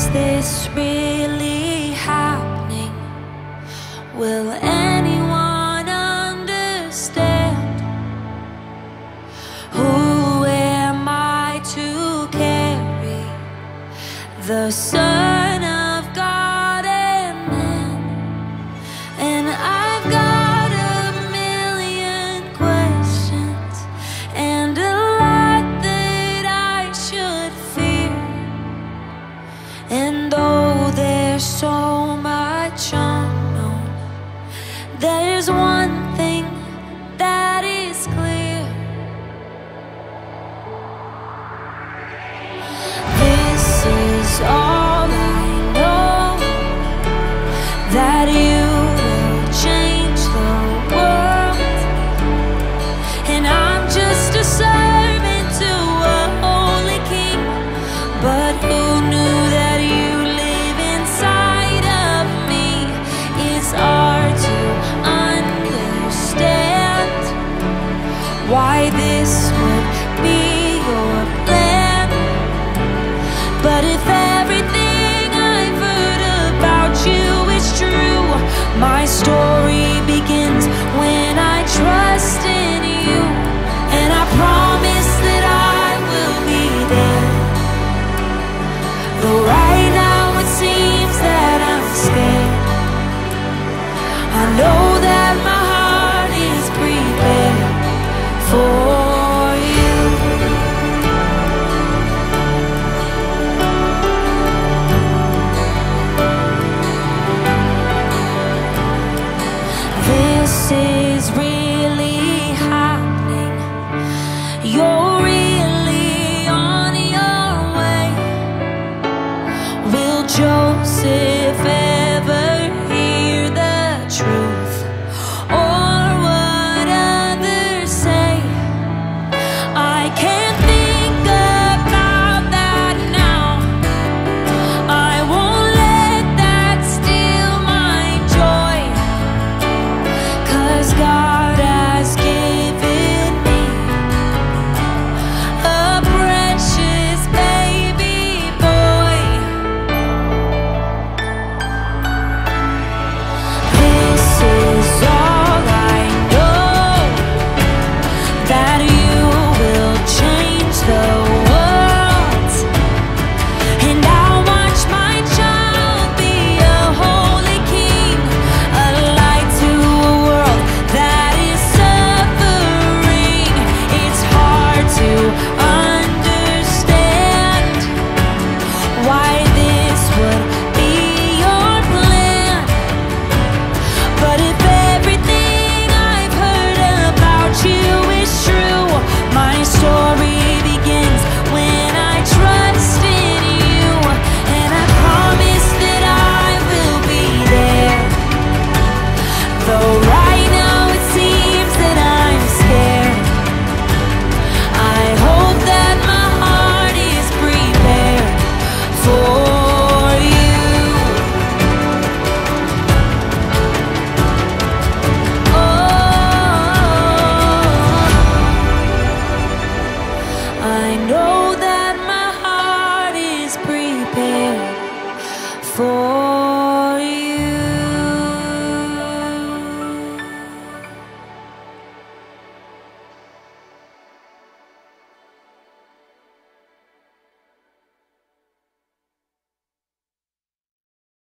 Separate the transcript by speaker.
Speaker 1: Is this really happening? Will anyone understand? Who am I to carry the? there's one why this would be your plan. But if everything I've heard about you is true My story